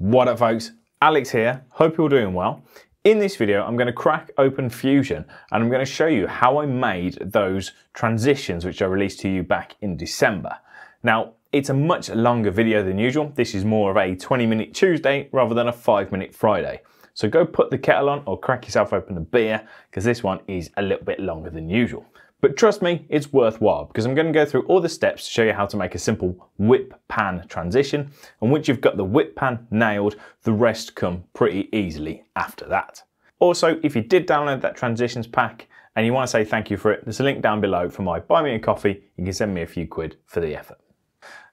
What up folks, Alex here, hope you're doing well. In this video, I'm going to crack open Fusion and I'm going to show you how I made those transitions which I released to you back in December. Now, it's a much longer video than usual. This is more of a 20 minute Tuesday rather than a five minute Friday. So go put the kettle on or crack yourself open a beer because this one is a little bit longer than usual. But trust me, it's worthwhile because I'm going to go through all the steps to show you how to make a simple whip pan transition. And once you've got the whip pan nailed, the rest come pretty easily after that. Also, if you did download that transitions pack and you want to say thank you for it, there's a link down below for my buy me a coffee. You can send me a few quid for the effort.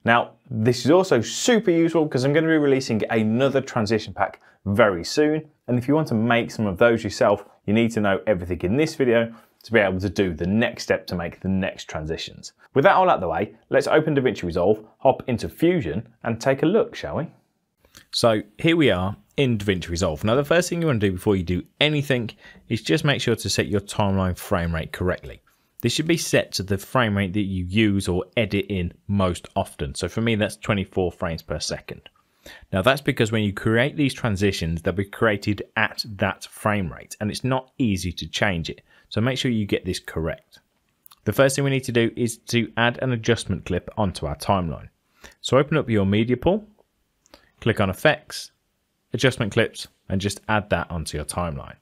Now, this is also super useful because I'm going to be releasing another transition pack very soon. And if you want to make some of those yourself, you need to know everything in this video to be able to do the next step to make the next transitions. With that all out the way, let's open DaVinci Resolve, hop into Fusion and take a look, shall we? So here we are in DaVinci Resolve. Now the first thing you want to do before you do anything is just make sure to set your timeline frame rate correctly. This should be set to the frame rate that you use or edit in most often. So for me, that's 24 frames per second. Now that's because when you create these transitions, they'll be created at that frame rate and it's not easy to change it. So make sure you get this correct. The first thing we need to do is to add an adjustment clip onto our timeline. So open up your media pool, click on effects, adjustment clips, and just add that onto your timeline.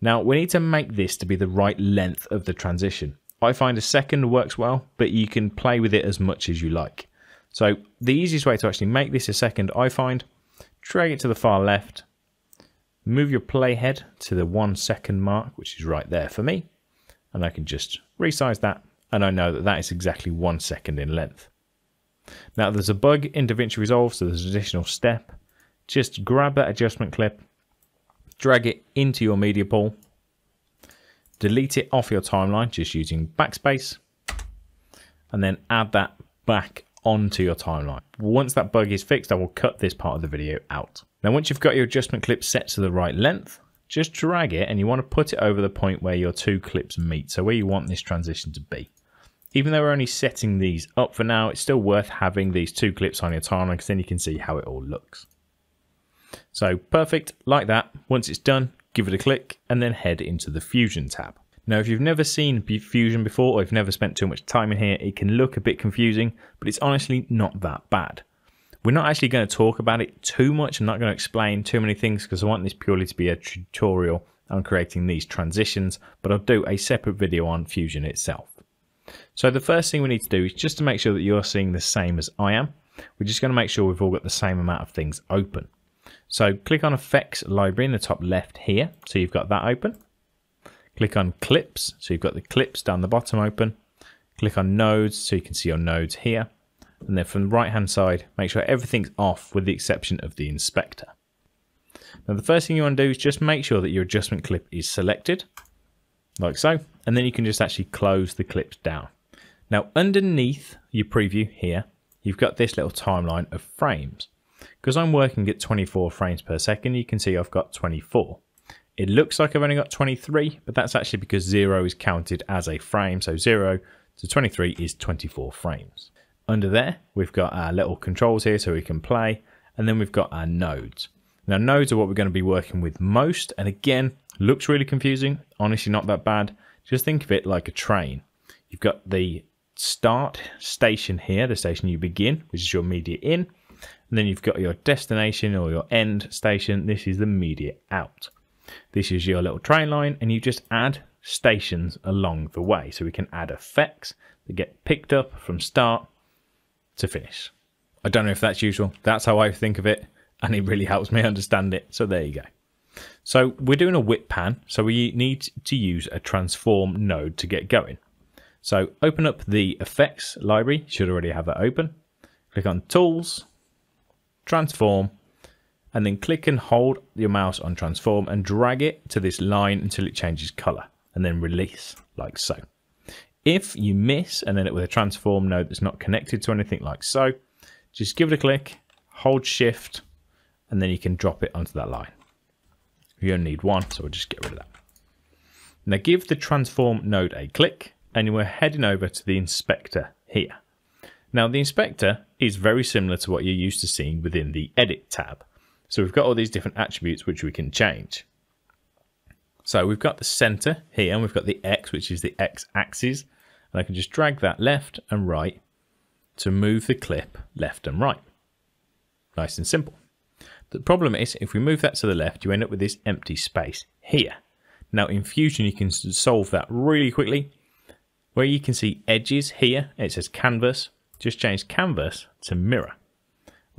Now we need to make this to be the right length of the transition. I find a second works well, but you can play with it as much as you like. So the easiest way to actually make this a second, I find, drag it to the far left, move your playhead to the one second mark, which is right there for me, and I can just resize that, and I know that that is exactly one second in length. Now there's a bug in DaVinci Resolve, so there's an additional step. Just grab that adjustment clip, drag it into your media pool, delete it off your timeline just using backspace, and then add that back onto your timeline. Once that bug is fixed, I will cut this part of the video out. Now, once you've got your adjustment clip set to the right length, just drag it and you want to put it over the point where your two clips meet, so where you want this transition to be. Even though we're only setting these up for now, it's still worth having these two clips on your timeline because then you can see how it all looks. So perfect, like that. Once it's done, give it a click and then head into the Fusion tab. Now, if you've never seen Fusion before or you've never spent too much time in here, it can look a bit confusing, but it's honestly not that bad. We're not actually going to talk about it too much. I'm not going to explain too many things because I want this purely to be a tutorial on creating these transitions, but I'll do a separate video on Fusion itself. So the first thing we need to do is just to make sure that you're seeing the same as I am. We're just going to make sure we've all got the same amount of things open. So click on Effects Library in the top left here. So you've got that open. Click on clips, so you've got the clips down the bottom open. Click on nodes, so you can see your nodes here. And then from the right hand side, make sure everything's off with the exception of the inspector. Now the first thing you want to do is just make sure that your adjustment clip is selected, like so, and then you can just actually close the clips down. Now underneath your preview here, you've got this little timeline of frames. Because I'm working at 24 frames per second, you can see I've got 24. It looks like I've only got 23, but that's actually because 0 is counted as a frame. So 0 to 23 is 24 frames. Under there, we've got our little controls here so we can play. And then we've got our nodes. Now nodes are what we're going to be working with most. And again, looks really confusing. Honestly, not that bad. Just think of it like a train. You've got the start station here, the station you begin, which is your media in. And then you've got your destination or your end station. This is the media out. This is your little train line and you just add stations along the way. So we can add effects that get picked up from start to finish. I don't know if that's useful. That's how I think of it and it really helps me understand it. So there you go. So we're doing a whip pan. So we need to use a transform node to get going. So open up the effects library. Should already have that open. Click on tools, transform, and then click and hold your mouse on transform and drag it to this line until it changes color and then release like so. If you miss and then it with a transform node that's not connected to anything like so, just give it a click, hold shift, and then you can drop it onto that line. You only need one, so we'll just get rid of that. Now give the transform node a click and we're heading over to the inspector here. Now the inspector is very similar to what you're used to seeing within the edit tab. So we've got all these different attributes which we can change. So we've got the center here and we've got the X, which is the X axis. And I can just drag that left and right to move the clip left and right. Nice and simple. The problem is if we move that to the left, you end up with this empty space here. Now in Fusion, you can solve that really quickly. Where you can see edges here, it says canvas, just change canvas to mirror.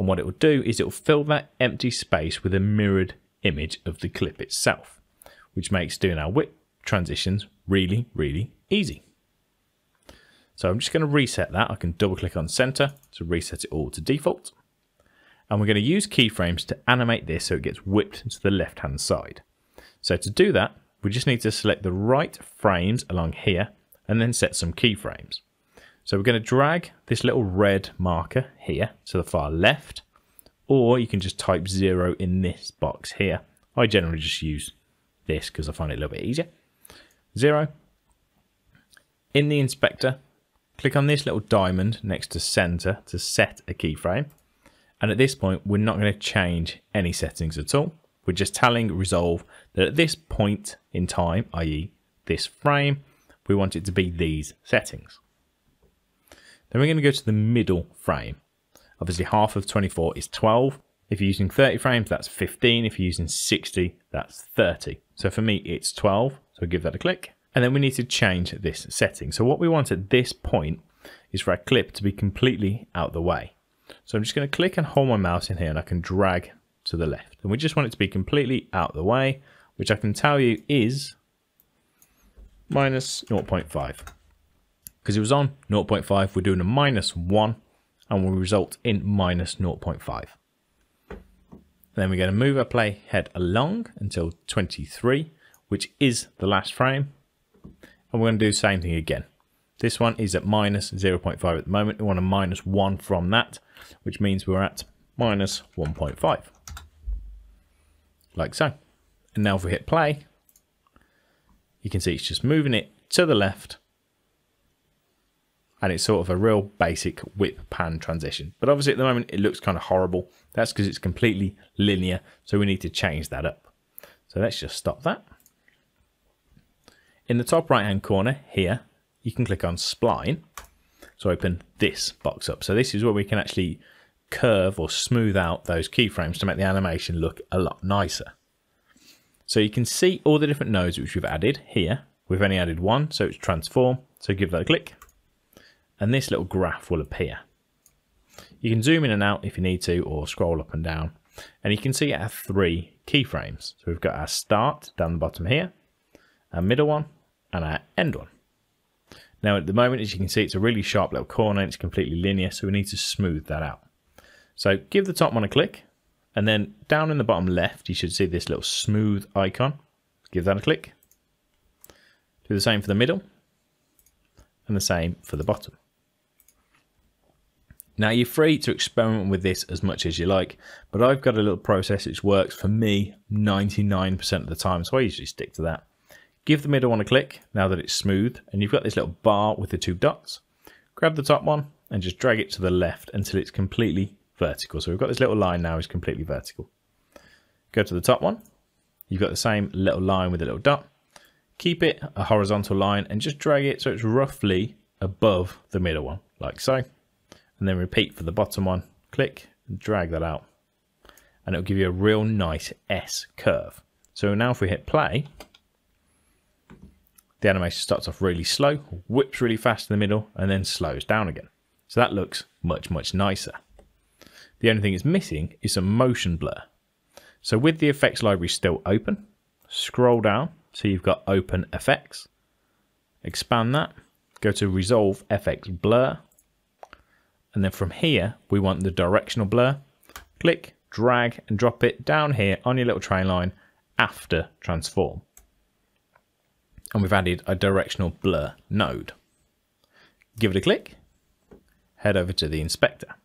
And what it will do is it will fill that empty space with a mirrored image of the clip itself, which makes doing our whip transitions really, really easy. So I'm just going to reset that. I can double click on center to reset it all to default. And we're going to use keyframes to animate this so it gets whipped to the left hand side. So to do that, we just need to select the right frames along here and then set some keyframes. So we're going to drag this little red marker here to the far left, or you can just type zero in this box here. I generally just use this because I find it a little bit easier. Zero. In the inspector, click on this little diamond next to center to set a keyframe. And at this point, we're not going to change any settings at all. We're just telling Resolve that at this point in time, i.e. this frame, we want it to be these settings. Then we're going to go to the middle frame. Obviously half of 24 is 12. If you're using 30 frames, that's 15. If you're using 60, that's 30. So for me, it's 12. So give that a click. And then we need to change this setting. So what we want at this point is for our clip to be completely out of the way. So I'm just going to click and hold my mouse in here and I can drag to the left. And we just want it to be completely out of the way, which I can tell you is minus 0.5. Because it was on 0.5, we're doing a minus 1 and will result in minus 0.5. Then we're going to move our play head along until 23, which is the last frame. And we're going to do the same thing again. This one is at minus 0.5 at the moment. We want a minus 1 from that, which means we're at minus 1.5. Like so. And now if we hit play, you can see it's just moving it to the left and it's sort of a real basic whip pan transition. But obviously at the moment it looks kind of horrible. That's because it's completely linear, so we need to change that up. So let's just stop that. In the top right hand corner here, you can click on spline to open this box up. So this is where we can actually curve or smooth out those keyframes to make the animation look a lot nicer. So you can see all the different nodes which we've added here. We've only added one, so it's transform. So give that a click and this little graph will appear. You can zoom in and out if you need to or scroll up and down and you can see our three keyframes. So we've got our start down the bottom here, our middle one and our end one. Now at the moment as you can see it's a really sharp little corner and it's completely linear so we need to smooth that out. So give the top one a click and then down in the bottom left you should see this little smooth icon. Give that a click. Do the same for the middle and the same for the bottom. Now you're free to experiment with this as much as you like, but I've got a little process which works for me 99% of the time, so I usually stick to that. Give the middle one a click now that it's smooth, and you've got this little bar with the two dots. Grab the top one and just drag it to the left until it's completely vertical. So we've got this little line now is completely vertical. Go to the top one. You've got the same little line with a little dot. Keep it a horizontal line and just drag it so it's roughly above the middle one, like so and then repeat for the bottom one. Click and drag that out. And it'll give you a real nice S curve. So now if we hit play, the animation starts off really slow, whips really fast in the middle, and then slows down again. So that looks much, much nicer. The only thing it's missing is some motion blur. So with the effects library still open, scroll down so you've got open effects, expand that, go to resolve FX blur, and then from here, we want the directional blur. Click, drag and drop it down here on your little train line after transform. And we've added a directional blur node. Give it a click, head over to the inspector.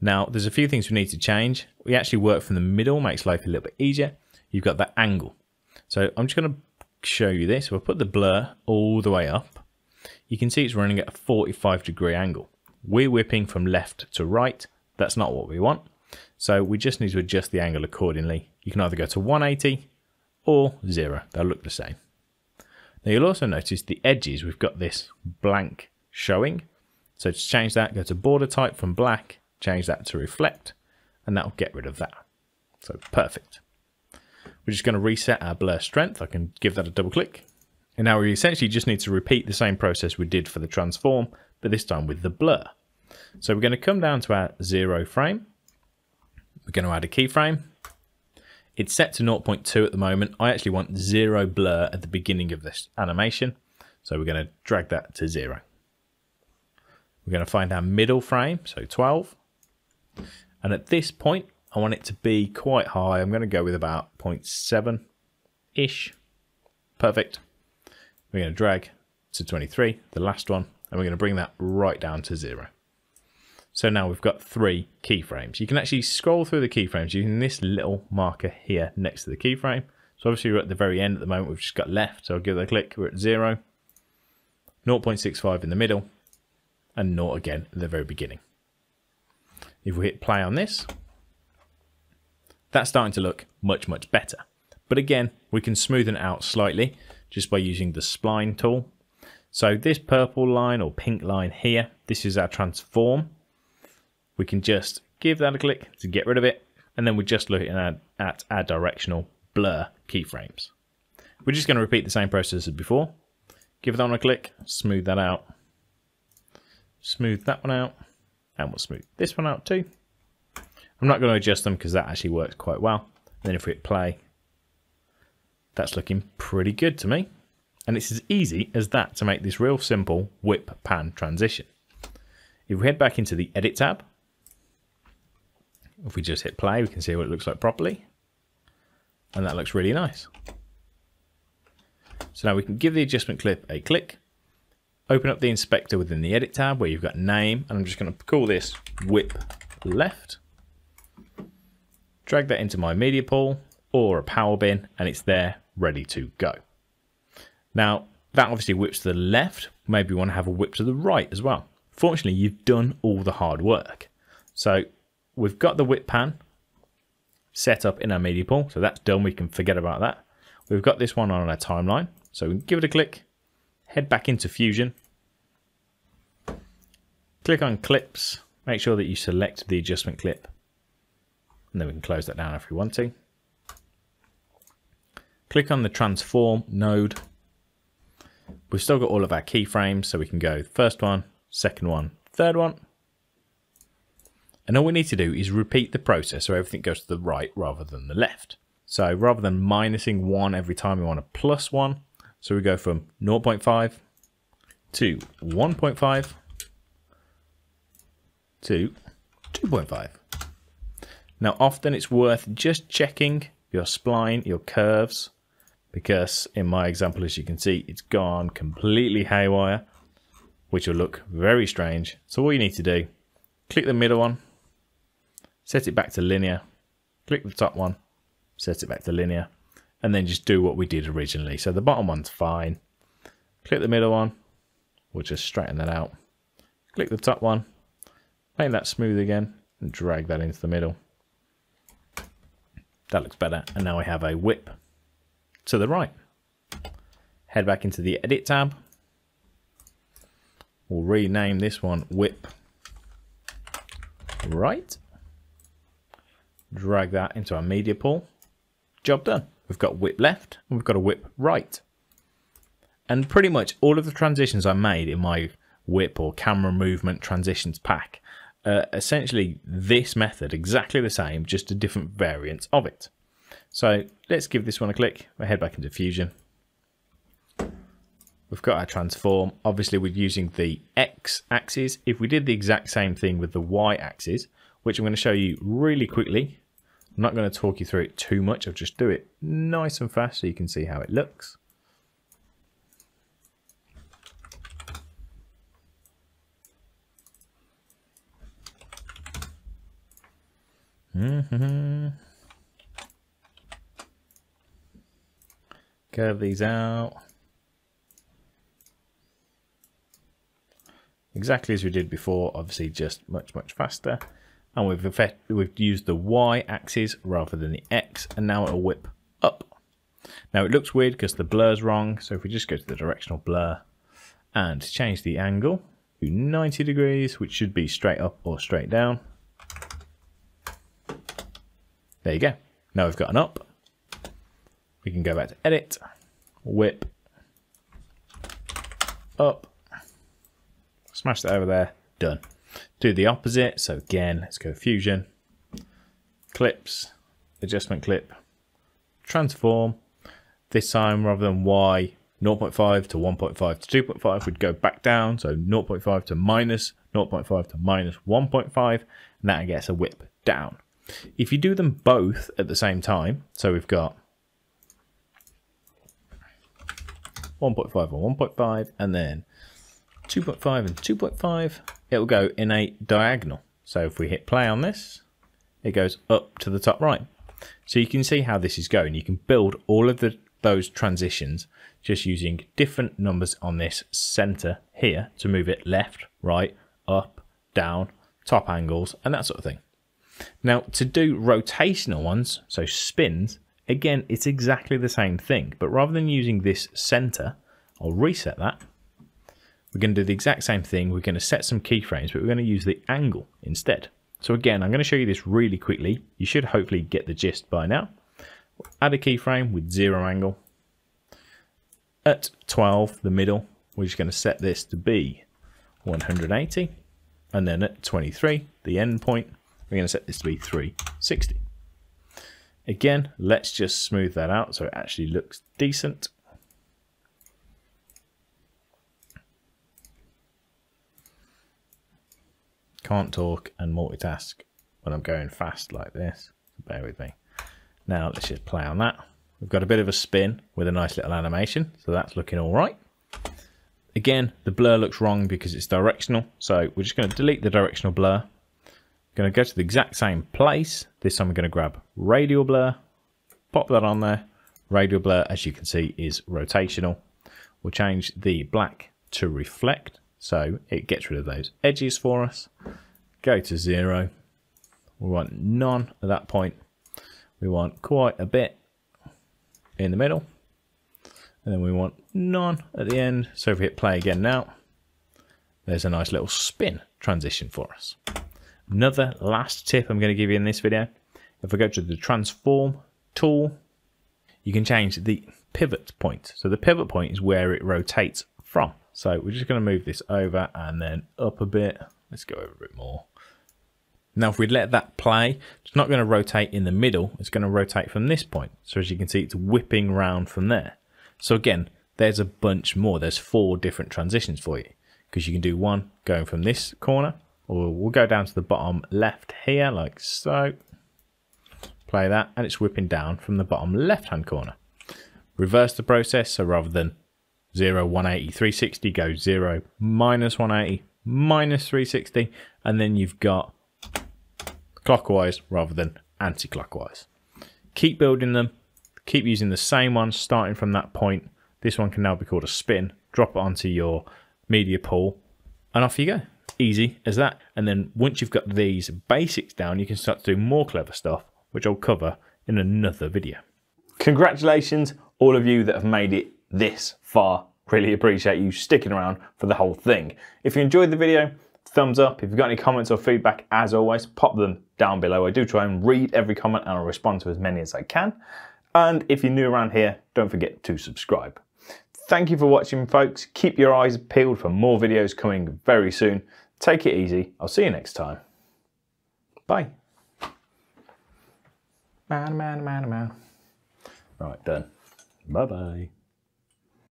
Now, there's a few things we need to change. We actually work from the middle, makes life a little bit easier. You've got that angle. So I'm just going to show you this. We'll put the blur all the way up. You can see it's running at a 45 degree angle. We're whipping from left to right. That's not what we want. So we just need to adjust the angle accordingly. You can either go to 180 or zero. They'll look the same. Now you'll also notice the edges, we've got this blank showing. So to change that, go to border type from black, change that to reflect, and that'll get rid of that. So perfect. We're just going to reset our blur strength. I can give that a double click. And now we essentially just need to repeat the same process we did for the transform, but this time with the blur. So we're going to come down to our zero frame. We're going to add a keyframe. It's set to 0.2 at the moment. I actually want zero blur at the beginning of this animation. So we're going to drag that to zero. We're going to find our middle frame, so 12. And at this point, I want it to be quite high. I'm going to go with about 0.7-ish. Perfect. We're going to drag to 23, the last one, and we're going to bring that right down to zero. So now we've got three keyframes. You can actually scroll through the keyframes using this little marker here next to the keyframe. So obviously we're at the very end at the moment, we've just got left, so I'll give it a click, we're at zero, 0.65 in the middle, and 0 again at the very beginning. If we hit play on this, that's starting to look much, much better. But again, we can smoothen it out slightly just by using the spline tool. So this purple line or pink line here, this is our transform. We can just give that a click to get rid of it. And then we're just looking at, at our directional blur keyframes. We're just going to repeat the same process as before. Give that one a click, smooth that out. Smooth that one out. And we'll smooth this one out too. I'm not going to adjust them because that actually works quite well. And then if we hit play, that's looking pretty good to me. And it's as easy as that to make this real simple whip pan transition. If we head back into the edit tab, if we just hit play, we can see what it looks like properly. And that looks really nice. So now we can give the adjustment clip a click, open up the inspector within the edit tab where you've got name, and I'm just going to call this whip left drag that into my media pool or a power bin and it's there ready to go. Now that obviously whips to the left, maybe you want to have a whip to the right as well. Fortunately you've done all the hard work. So we've got the whip pan set up in our media pool, so that's done, we can forget about that. We've got this one on our timeline, so we can give it a click, head back into Fusion, click on clips, make sure that you select the adjustment clip and then we can close that down if we want to. Click on the transform node. We've still got all of our keyframes, so we can go first one, second one, third one. And all we need to do is repeat the process so everything goes to the right rather than the left. So rather than minusing one every time, we want a plus one. So we go from 0.5 to 1.5 to 2.5. Now, often it's worth just checking your spline, your curves, because in my example, as you can see, it's gone completely haywire, which will look very strange. So all you need to do, click the middle one, set it back to linear, click the top one, set it back to linear, and then just do what we did originally. So the bottom one's fine. Click the middle one, we'll just straighten that out. Click the top one, make that smooth again, and drag that into the middle. That looks better. And now I have a whip to the right. Head back into the edit tab. We'll rename this one whip right. Drag that into our media pool. Job done. We've got whip left and we've got a whip right. And pretty much all of the transitions I made in my whip or camera movement transitions pack uh, essentially this method, exactly the same, just a different variant of it. So let's give this one a click. We'll head back into Fusion. We've got our transform. Obviously, we're using the X axis. If we did the exact same thing with the Y axis, which I'm going to show you really quickly, I'm not going to talk you through it too much. I'll just do it nice and fast so you can see how it looks. Mm -hmm. Curve these out. Exactly as we did before, obviously just much, much faster. and we've, effect, we've used the Y axis rather than the X, and now it'll whip up. Now it looks weird because the blur's wrong, so if we just go to the directional blur and change the angle to 90 degrees, which should be straight up or straight down. There you go. Now we've got an up. We can go back to edit, whip, up, smash that over there, done. Do the opposite, so again, let's go fusion, clips, adjustment clip, transform. This time, rather than Y 0.5 to 1.5 to 2.5, we'd go back down, so 0.5 to minus 0.5 to minus 1.5, and that gets a whip down. If you do them both at the same time, so we've got 1.5 and 1.5, and then 2.5 and 2.5, it will go in a diagonal. So if we hit play on this, it goes up to the top right. So you can see how this is going. You can build all of the those transitions just using different numbers on this center here to move it left, right, up, down, top angles, and that sort of thing. Now, to do rotational ones, so spins, again, it's exactly the same thing, but rather than using this center, I'll reset that. We're going to do the exact same thing. We're going to set some keyframes, but we're going to use the angle instead. So again, I'm going to show you this really quickly. You should hopefully get the gist by now. Add a keyframe with zero angle. At 12, the middle, we're just going to set this to be 180. And then at 23, the end point, we're going to set this to be 360. Again, let's just smooth that out so it actually looks decent. Can't talk and multitask when I'm going fast like this. Bear with me. Now let's just play on that. We've got a bit of a spin with a nice little animation, so that's looking all right. Again, the blur looks wrong because it's directional, so we're just going to delete the directional blur Going to go to the exact same place. This time we're going to grab radial blur, pop that on there. Radial blur, as you can see, is rotational. We'll change the black to reflect, so it gets rid of those edges for us. Go to zero. We want none at that point. We want quite a bit in the middle. And then we want none at the end. So if we hit play again now, there's a nice little spin transition for us. Another last tip I'm going to give you in this video. If I go to the transform tool, you can change the pivot point. So the pivot point is where it rotates from. So we're just going to move this over and then up a bit. Let's go over a bit more. Now, if we let that play, it's not going to rotate in the middle. It's going to rotate from this point. So as you can see, it's whipping round from there. So again, there's a bunch more. There's four different transitions for you because you can do one going from this corner or we'll go down to the bottom left here like so. Play that and it's whipping down from the bottom left hand corner. Reverse the process so rather than 0 180 360 go 0 minus 180 minus 360 and then you've got clockwise rather than anti-clockwise. Keep building them. Keep using the same one starting from that point. This one can now be called a spin. Drop it onto your media pool and off you go easy as that. And then once you've got these basics down, you can start to do more clever stuff, which I'll cover in another video. Congratulations, all of you that have made it this far. Really appreciate you sticking around for the whole thing. If you enjoyed the video, thumbs up. If you've got any comments or feedback, as always, pop them down below. I do try and read every comment and I'll respond to as many as I can. And if you're new around here, don't forget to subscribe. Thank you for watching, folks. Keep your eyes peeled for more videos coming very soon. Take it easy. I'll see you next time. Bye. Man, man, man, man. Right, done. Bye bye.